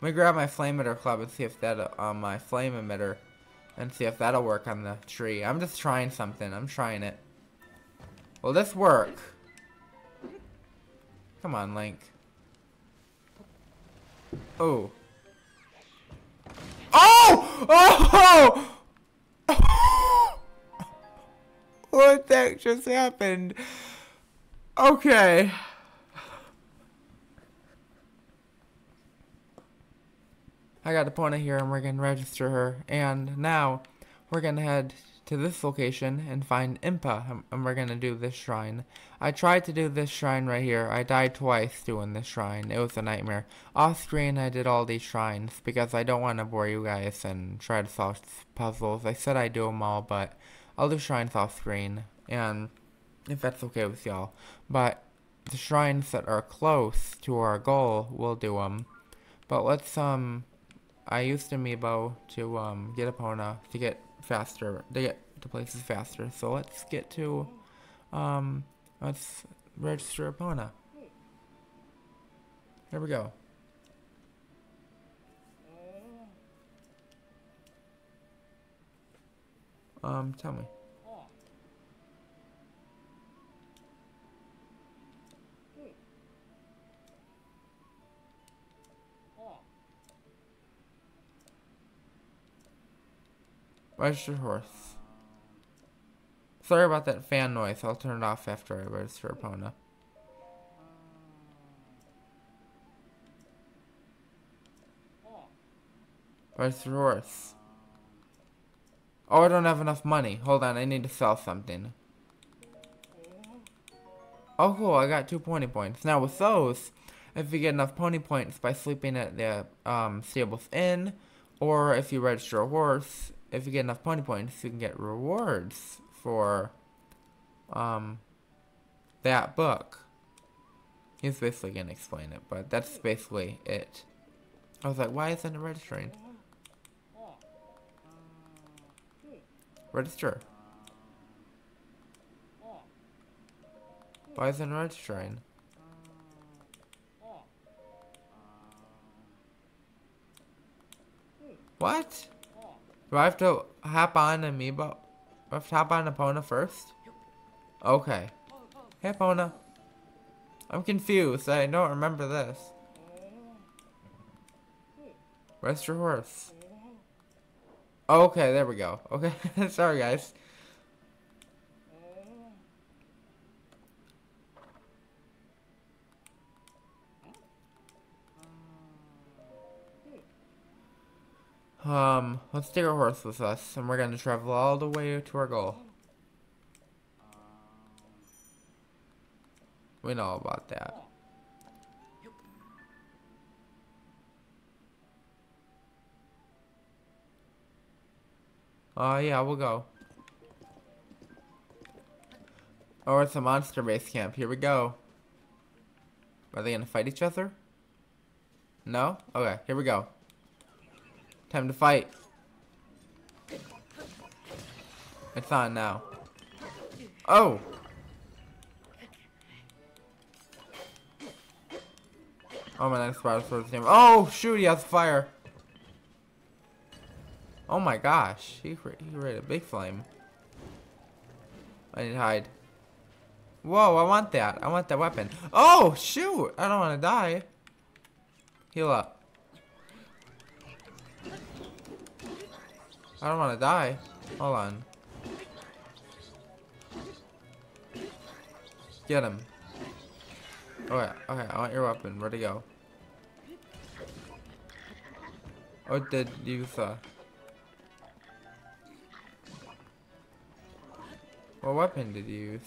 Let me grab my flame emitter club and see if that uh, my flame emitter and see if that'll work on the tree. I'm just trying something. I'm trying it. Will this work? Come on, Link. Oh. Oh! Oh! what the heck just happened? Okay. I got Epona here and we're going to register her. And now we're going to head to this location and find Impa and we're going to do this shrine. I tried to do this shrine right here. I died twice doing this shrine. It was a nightmare. Off screen I did all these shrines because I don't want to bore you guys and try to solve puzzles. I said I'd do them all but I'll do shrines off screen and if that's okay with y'all. But the shrines that are close to our goal, we'll do them. But let's um I used Amiibo to um, get Epona to get faster, to get to places faster. So let's get to, um, let's register Epona. Here we go. Um, tell me. Register horse. Sorry about that fan noise. I'll turn it off after I register Epona. Register horse. Oh, I don't have enough money. Hold on, I need to sell something. Oh, cool, I got two pony points. Now, with those, if you get enough pony points by sleeping at the um, Stables Inn, or if you register a horse, if you get enough pony points, you can get rewards for um, that book. He's basically going to explain it, but that's basically it. I was like, why isn't it registering? Register. Why isn't it registering? What? Do I have to hop on Amiibo? Do I have to hop on Epona first? Okay. Hey, Epona. I'm confused. I don't remember this. Rest your horse. Okay, there we go. Okay, sorry guys. Um, let's take our horse with us, and we're going to travel all the way to our goal. We know about that. Uh, yeah, we'll go. Oh, it's a monster base camp. Here we go. Are they gonna fight each other? No? Okay, here we go. Time to fight. It's on now. Oh! Oh my next for the team. Oh shoot, he has fire. Oh my gosh, he he created a big flame. I need to hide. Whoa, I want that. I want that weapon. Oh shoot! I don't want to die. Heal up. I don't want to die. Hold on. Get him. Okay, okay, I want your weapon. Where'd he go? What did you say? What weapon did you use?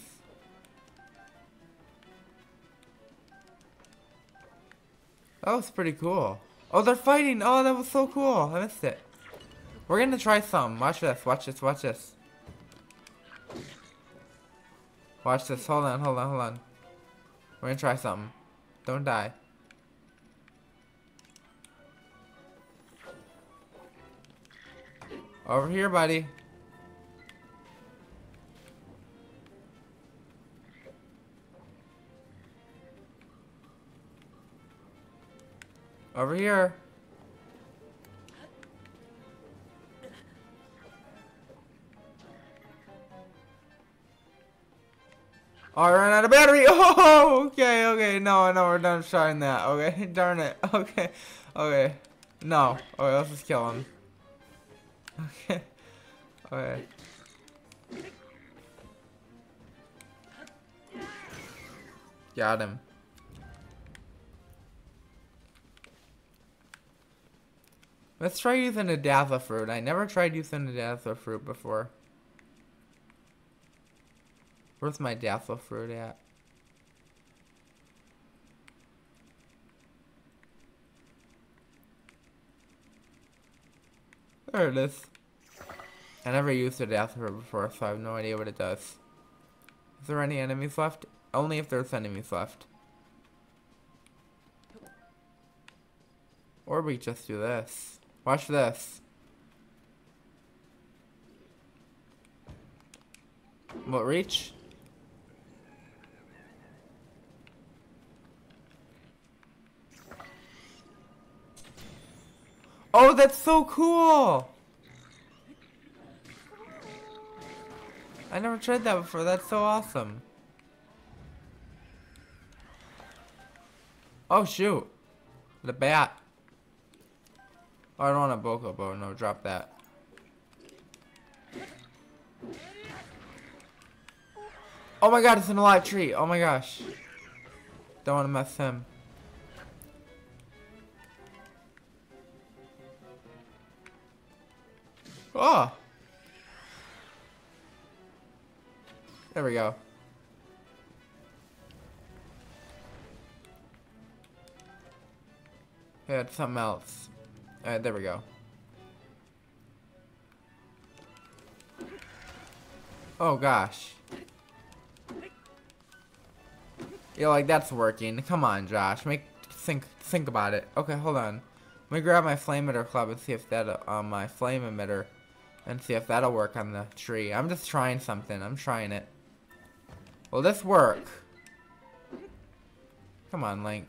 That was pretty cool. Oh, they're fighting! Oh, that was so cool! I missed it. We're gonna try some. Watch this, watch this, watch this. Watch this. Hold on, hold on, hold on. We're gonna try something. Don't die. Over here, buddy. Over here. Oh, I ran out of battery. Oh, okay, okay. No, no, we're done trying that. Okay, darn it. Okay, okay. No. Okay, let's just kill him. Okay. Okay. Got him. Let's try using a Dazzle Fruit. I never tried using a Dazzle Fruit before. Where's my Dazzle Fruit at? There it is. I never used a Dazzle Fruit before, so I have no idea what it does. Is there any enemies left? Only if there's enemies left. Or we just do this. Watch this. What, reach? Oh, that's so cool! I never tried that before. That's so awesome. Oh, shoot. The bat. Oh, I don't want a Bokobo. No, drop that. Oh my god, it's an alive tree. Oh my gosh. Don't want to mess him. Oh! There we go. It's something else. Alright, there we go. Oh gosh. Yeah, like that's working. Come on, Josh. Make think think about it. Okay, hold on. Let me grab my flame emitter club and see if that uh, my flame emitter and see if that'll work on the tree. I'm just trying something. I'm trying it. Will this work? Come on, Link.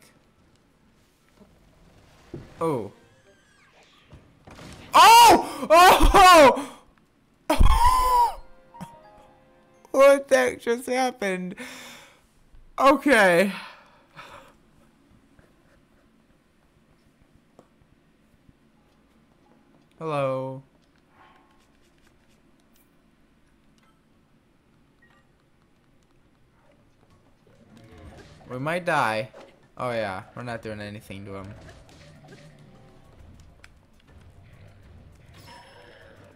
Oh. Oh! Oh! what the heck just happened? Okay. Hello. We might die. Oh yeah, we're not doing anything to him.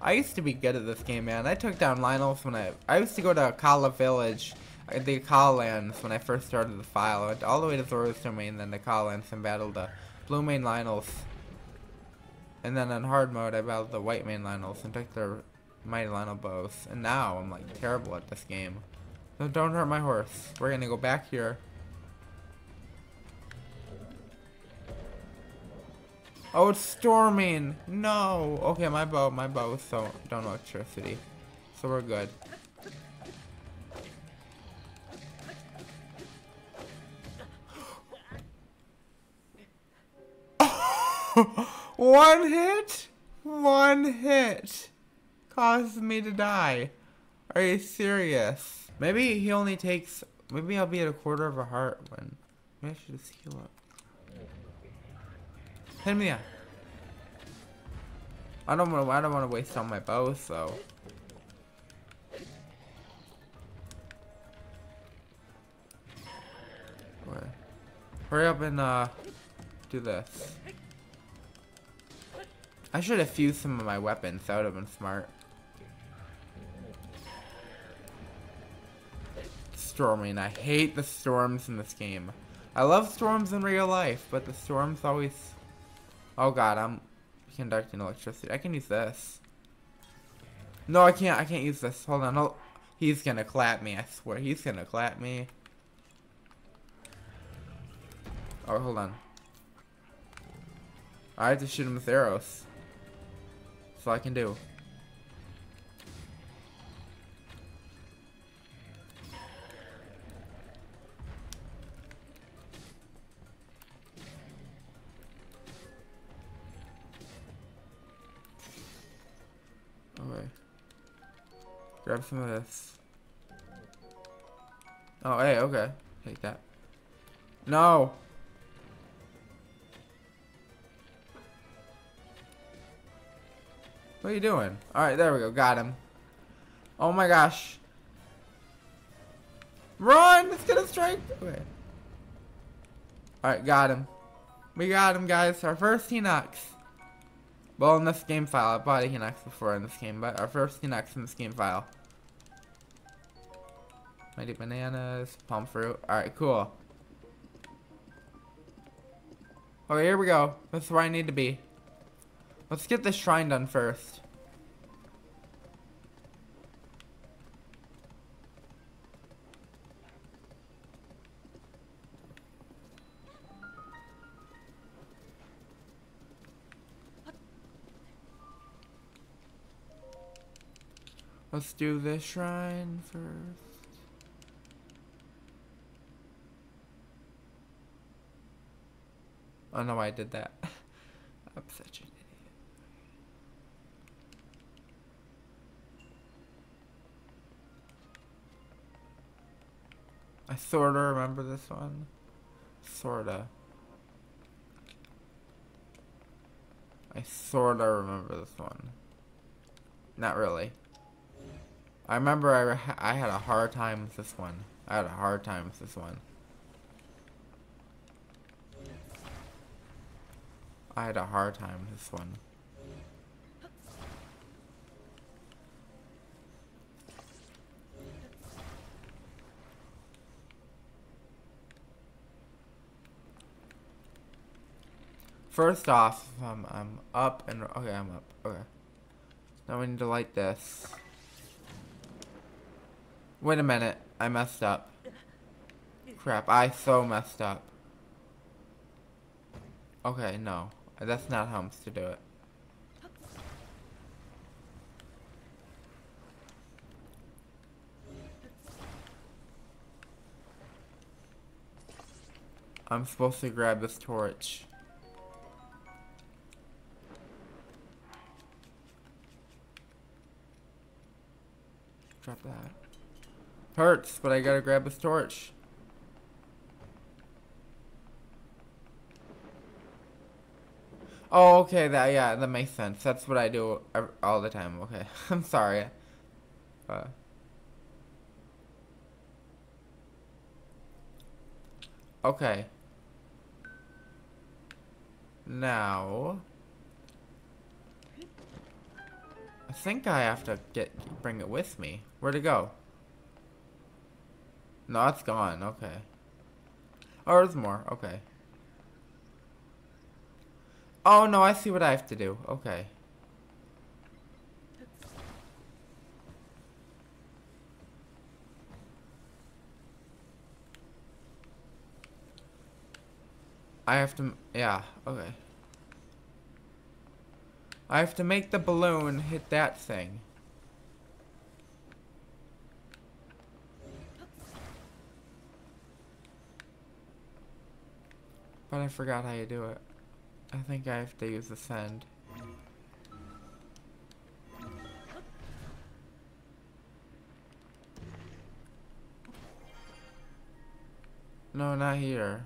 I used to be good at this game, man. I took down Lynels when I... I used to go to Akkala Village, uh, the Akkala Lands, when I first started the file. I went all the way to Zora's Domain, then the Akkala Lands, and battled the Blue Mane Lynels. And then on hard mode, I battled the White Mane Lynels and took their Mighty Lynel bows. And now, I'm like terrible at this game. So don't hurt my horse. We're gonna go back here. Oh, it's storming. No. Okay, my bow, my bow is so don't electricity. So we're good. One hit? One hit. Caused me to die. Are you serious? Maybe he only takes... Maybe I'll be at a quarter of a heart when... Maybe I should just heal up. Hit me out. I don't want to. I don't want to waste all my bows, so. Hurry up and uh, do this. I should have fused some of my weapons. That would have been smart. Storming. I hate the storms in this game. I love storms in real life, but the storms always Oh god, I'm conducting electricity. I can use this. No, I can't. I can't use this. Hold on. Oh, he's gonna clap me. I swear. He's gonna clap me. Oh, hold on. I have to shoot him with arrows. That's all I can do. Grab some of this. Oh, hey, okay. Take that. No! What are you doing? Alright, there we go. Got him. Oh my gosh. Run! It's gonna strike! Okay. Alright, got him. We got him, guys. Our first Hinox. Well, in this game file. I bought a Hinox before in this game, but our first Hinox in this game file. Mighty bananas, palm fruit. Alright, cool. Okay, here we go. That's where I need to be. Let's get this shrine done first. Let's do this shrine first. Oh no, I did that. I'm such an idiot. I sorta remember this one. Sorta. I sorta remember this one. Not really. I remember I, I had a hard time with this one. I had a hard time with this one. I had a hard time with this one. First off, um, I'm up and okay, I'm up. Okay. Now we need to light this. Wait a minute. I messed up. Crap, I so messed up. Okay, no. That's not how I'm supposed to do it. I'm supposed to grab this torch. Drop that. Hurts, but I gotta grab this torch. Oh, okay, that, yeah, that makes sense. That's what I do all the time. Okay, I'm sorry. Uh, okay. Now... I think I have to get bring it with me. Where'd it go? No, it's gone. Okay. Oh, there's more. Okay. Oh, no, I see what I have to do. Okay. I have to, yeah, okay. I have to make the balloon hit that thing. But I forgot how you do it. I think I have to use the send. No, not here.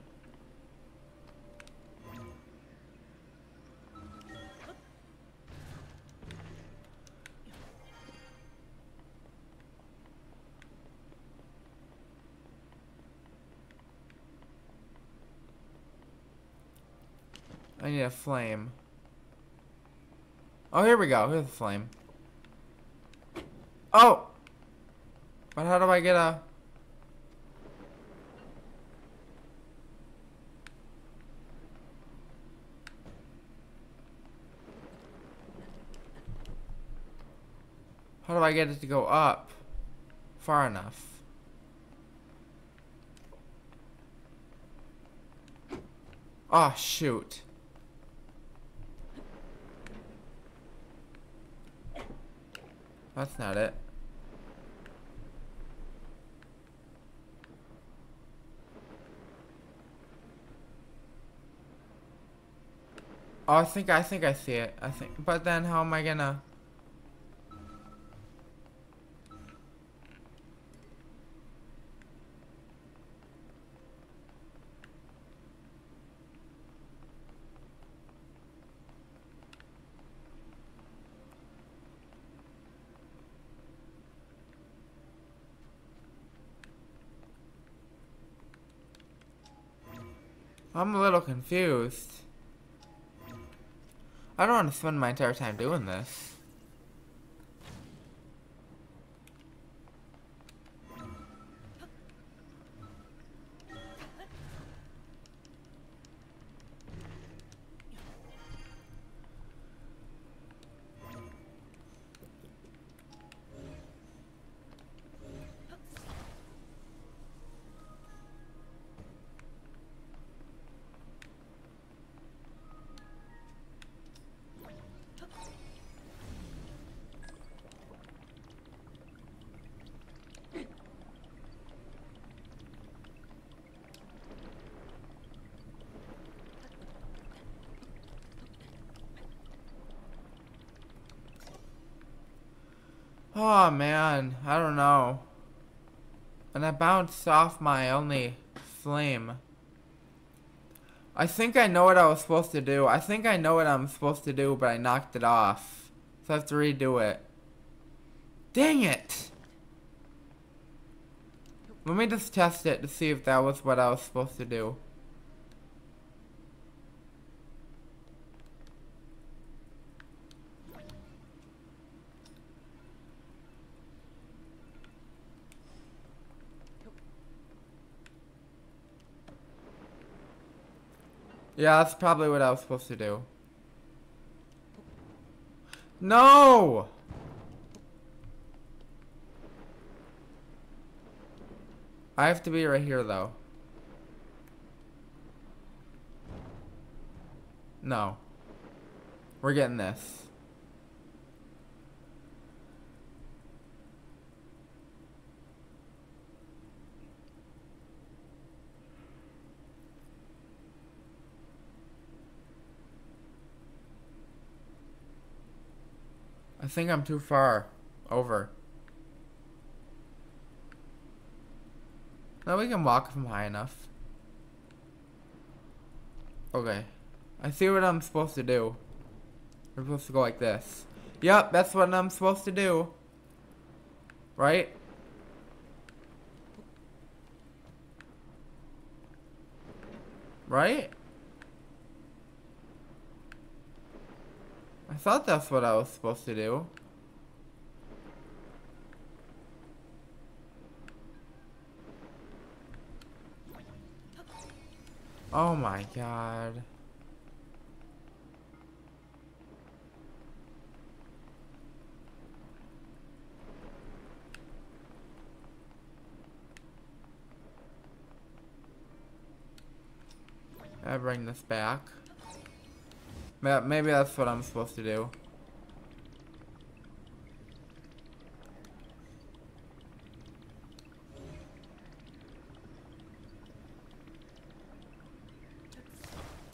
I need a flame. Oh, here we go. Here's the flame. Oh! But how do I get a... How do I get it to go up far enough? Oh, shoot. That's not it. Oh, I think I think I see it. I think, but then how am I gonna? I'm a little confused. I don't want to spend my entire time doing this. Bounced off my only flame. I think I know what I was supposed to do. I think I know what I'm supposed to do, but I knocked it off. So I have to redo it. Dang it! Let me just test it to see if that was what I was supposed to do. Yeah, that's probably what I was supposed to do. No! I have to be right here, though. No. We're getting this. I think I'm too far over. No, we can walk from high enough. Okay. I see what I'm supposed to do. We're supposed to go like this. Yep, that's what I'm supposed to do. Right? Right? I thought that's what I was supposed to do. Oh my god. I bring this back. Maybe that's what I'm supposed to do.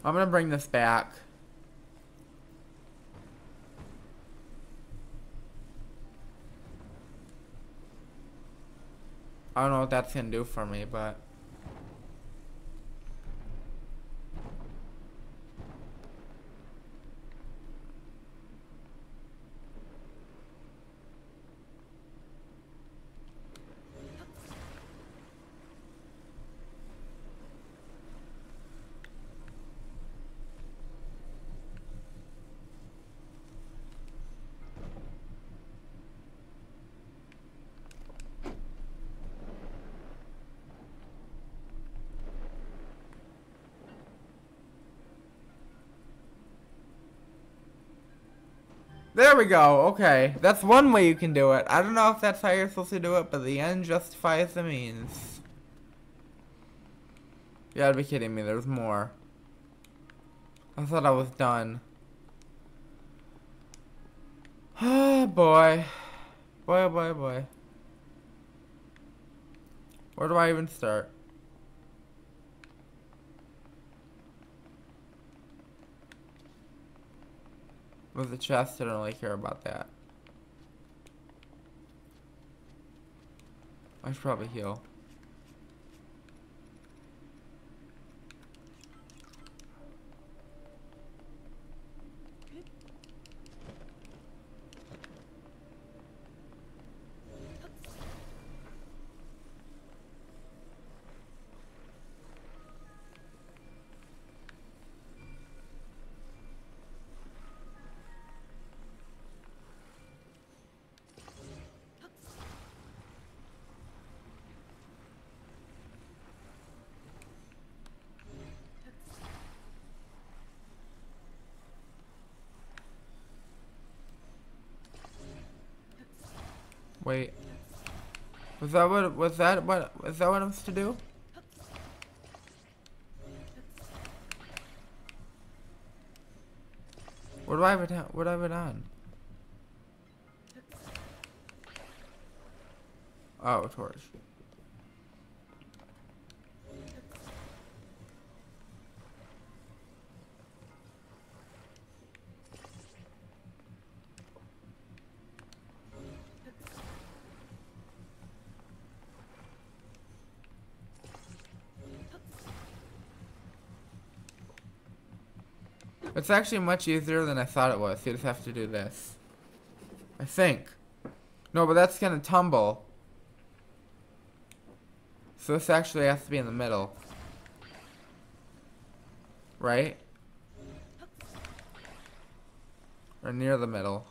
I'm gonna bring this back. I don't know what that's gonna do for me, but... we go. Okay. That's one way you can do it. I don't know if that's how you're supposed to do it, but the end justifies the means. You gotta be kidding me. There's more. I thought I was done. Oh, boy. Boy, oh boy, oh boy. Where do I even start? With the chest, I don't really care about that. I should probably heal. Wait. Was that what, was that what, was that what I'm supposed to do? What do I have it on? What I have it on? Oh, torch. It's actually much easier than I thought it was. You just have to do this. I think. No, but that's gonna tumble. So this actually has to be in the middle. Right? Or near the middle.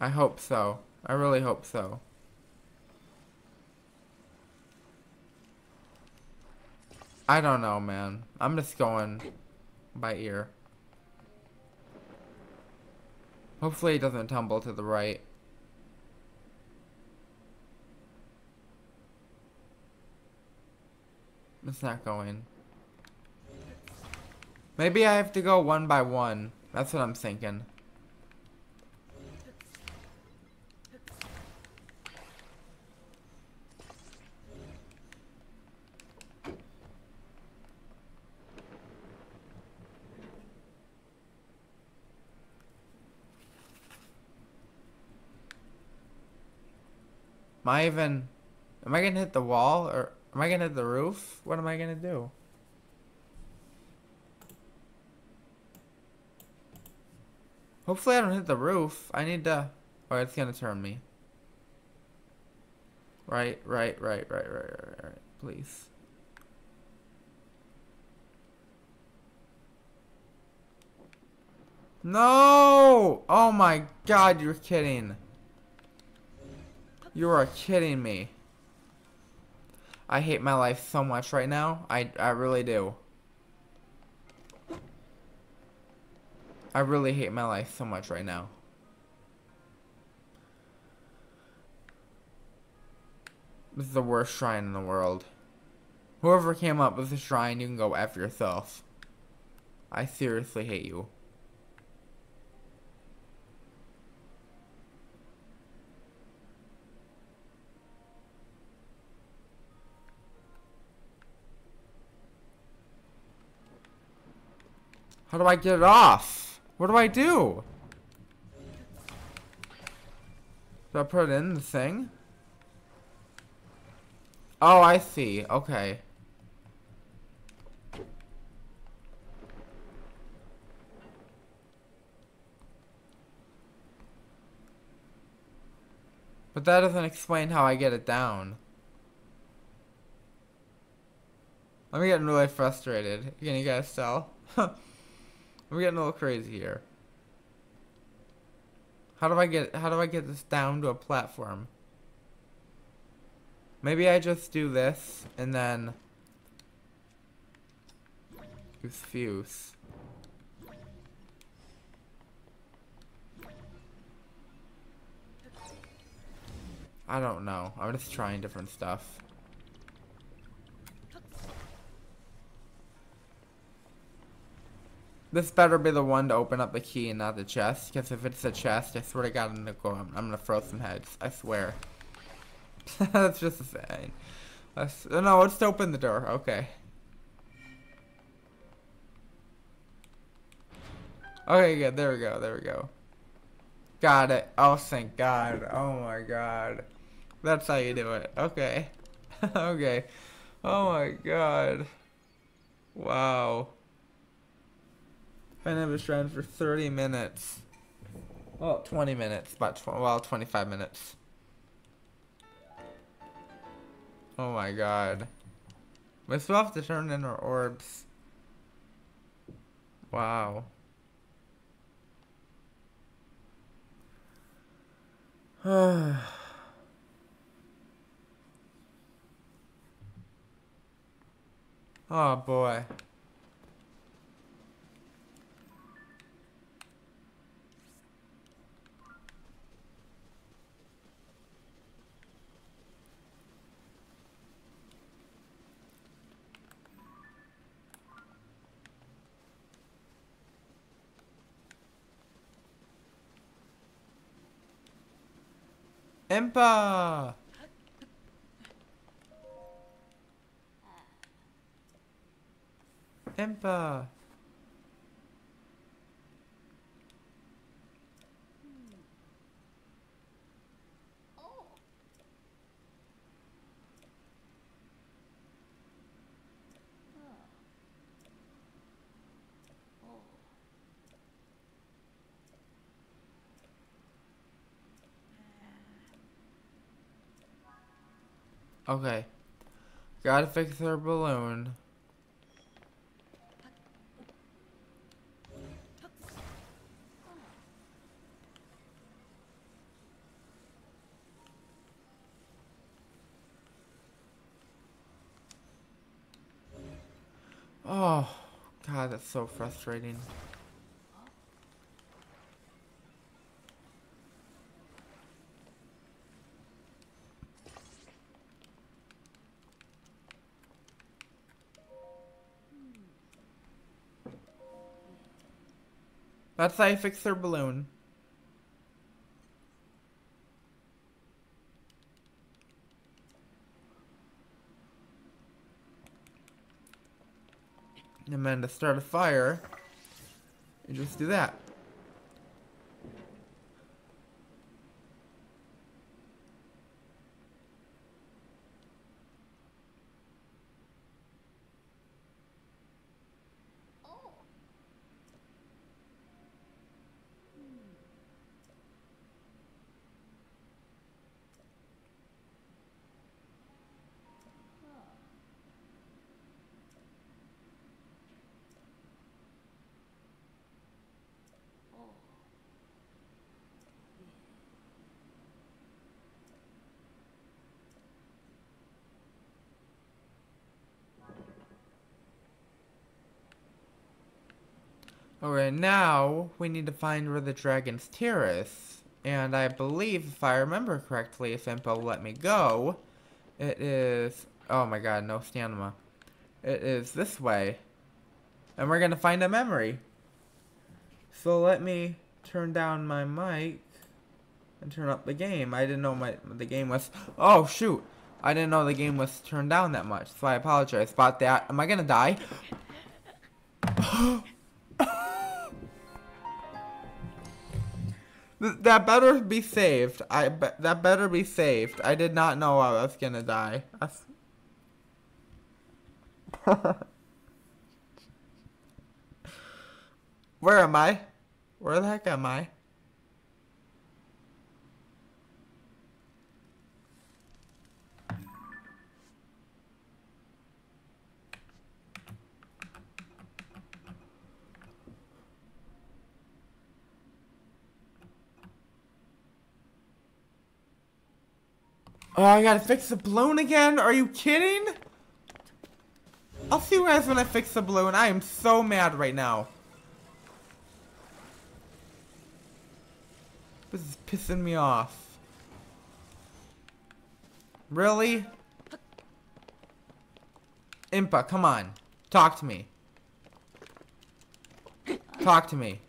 I hope so. I really hope so. I don't know, man. I'm just going by ear. Hopefully it doesn't tumble to the right. It's not going. Maybe I have to go one by one. That's what I'm thinking. Am I even... Am I gonna hit the wall? Or am I gonna hit the roof? What am I gonna do? Hopefully I don't hit the roof. I need to... Oh, it's gonna turn me. Right, right, right, right, right, right, right. Please. No! Oh my god, you're kidding. You are kidding me. I hate my life so much right now. I, I really do. I really hate my life so much right now. This is the worst shrine in the world. Whoever came up with the shrine, you can go F yourself. I seriously hate you. How do I get it off? What do I do? Do I put it in the thing? Oh, I see. Okay. But that doesn't explain how I get it down. I'm getting really frustrated. Can you guys tell? I'm getting a little crazy here. How do I get how do I get this down to a platform? Maybe I just do this and then use fuse. I don't know. I'm just trying different stuff. This better be the one to open up the key and not the chest. Because if it's the chest, I swear to God, I'm gonna go. I'm, I'm gonna throw some heads. I swear. That's just a saying. Let's, no, let's open the door. Okay. Okay, good. There we go. There we go. Got it. Oh, thank God. Oh my God. That's how you do it. Okay. okay. Oh my God. Wow. Been in shrine for 30 minutes. Well, 20 minutes, but tw well, 25 minutes. Oh my god. We still have to turn in our orbs. Wow. oh boy. Impa! Impa! Okay. Gotta fix her balloon. Oh, God, that's so frustrating. That's how you fix their balloon. And then to start a fire, you just do that. Alright, now we need to find where the dragon's tear is. And I believe, if I remember correctly, if Impo let me go, it is... Oh my god, no stamina. It is this way. And we're gonna find a memory. So let me turn down my mic and turn up the game. I didn't know my the game was... Oh, shoot. I didn't know the game was turned down that much, so I apologize about that. Am I gonna die? that better be saved. I be that better be saved. I did not know I was gonna die. Where am I? Where the heck am I? Oh, I gotta fix the balloon again? Are you kidding? I'll see you guys when I fix the balloon. I am so mad right now. This is pissing me off. Really? Impa, come on. Talk to me. Talk to me.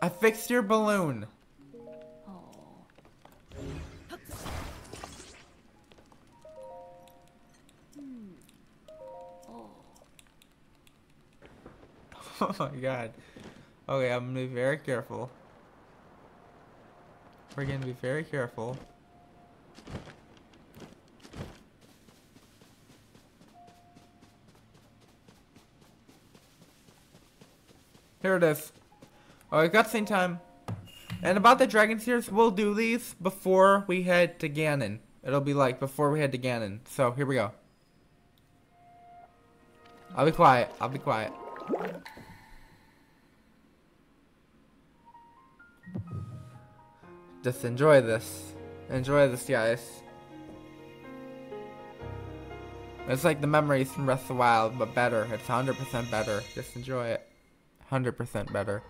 I fixed your balloon. oh my god. Okay, I'm gonna be very careful. We're gonna be very careful. Here it is. Oh, Alright, cutscene time. And about the Dragon Tears, we'll do these before we head to Ganon. It'll be like before we head to Ganon. So, here we go. I'll be quiet. I'll be quiet. Just enjoy this. Enjoy this, guys. It's like the memories from Breath of the Wild, but better. It's 100% better. Just enjoy it. 100% better.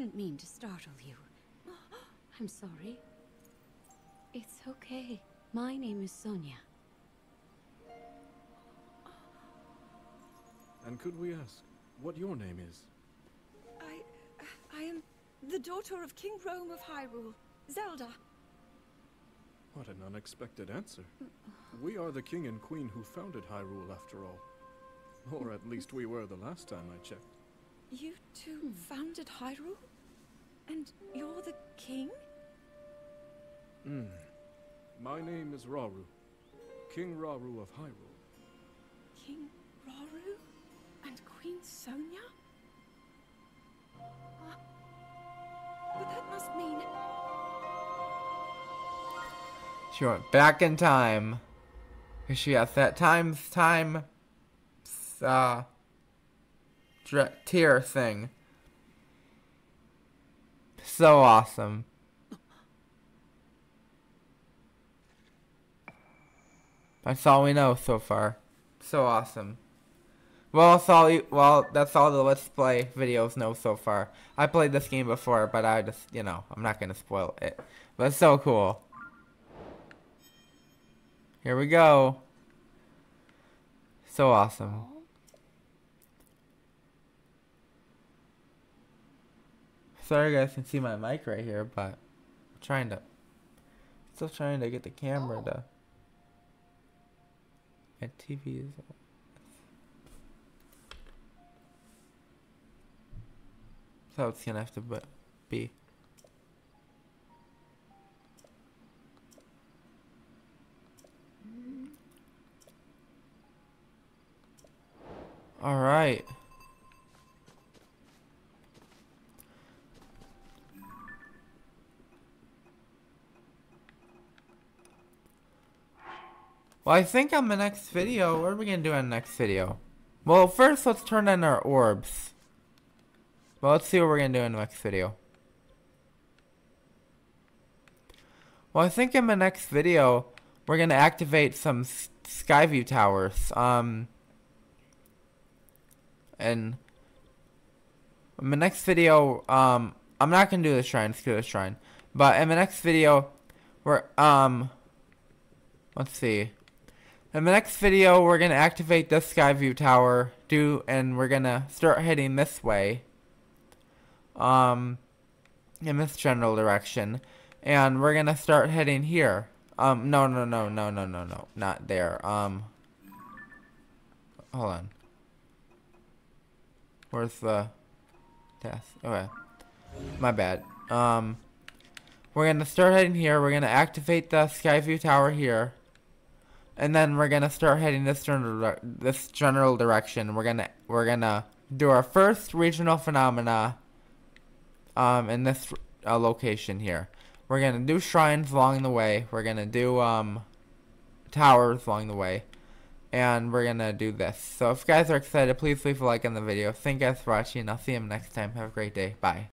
Didn't mean to startle you. I'm sorry. It's okay. My name is Sonia. And could we ask what your name is? I. I am the daughter of King Rhoam of Hyrule, Zelda. What an unexpected answer. We are the king and queen who founded Hyrule after all. Or at least we were the last time I checked. You two founded Hyrule? And you're the king? Hmm. My name is Rauru. King Rauru of Hyrule. King Rauru? And Queen Sonia? Ah. But that must mean. She went back in time. Cause she has that times time uh dra- tier thing. So awesome. That's all we know so far. So awesome. Well, that's all. Well, that's all the Let's Play videos know so far. I played this game before, but I just, you know, I'm not gonna spoil it. But it's so cool. Here we go. So awesome. Sorry, guys can see my mic right here, but I'm trying to, still trying to get the camera oh. to. My TV is. So it's gonna have to be. All right. Well, I think on the next video, what are we gonna do on the next video? Well, first let's turn in our orbs. Well, let's see what we're gonna do in the next video. Well, I think in the next video, we're gonna activate some Skyview towers. Um, and in the next video, um, I'm not gonna do the shrine, do the shrine. But in the next video, we're um, let's see. In the next video, we're gonna activate this Skyview tower, do, and we're gonna start heading this way. Um, in this general direction, and we're gonna start heading here. Um, no, no, no, no, no, no, no, not there. Um, hold on. Where's the test? Okay. My bad. Um, we're gonna start heading here. We're gonna activate the Skyview Tower here, and then we're gonna start heading this general this general direction. We're gonna we're gonna do our first regional phenomena. Um, in this uh, location here, we're gonna do shrines along the way. We're gonna do um towers along the way and we're gonna do this. So if you guys are excited, please leave a like on the video. Thank you guys for watching, I'll see you next time. Have a great day. Bye.